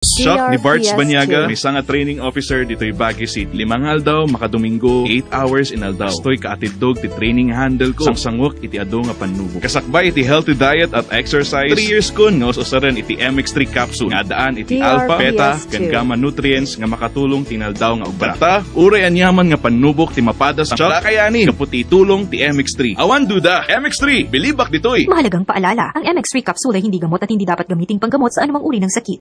Shop ni Bart Banyaga, may nga training officer dito'y Baguio City. Limang aldaw, makadomingo, 8 hours in aldaw. Stoy kaatidog ti training handle ko. Sang sangwak iti ado nga panubo. Kasakbay iti healthy diet at exercise. 3 years kun nga usaran iti MX3 capsule. Nga daan iti DRPS2. alpha, beta, kan gamma nutrients nga makatulong tinaldaw nga uban. Ta, uray anyaman nga panubok ti mapadas ang shop kayani. Kaputi tulong ti MX3. Awan duda, MX3, bilibak ditoy. Mahalagang paalala, ang MX3 capsule ay hindi gamot at hindi dapat gamiting panggamot sa anumang uri ng sakit.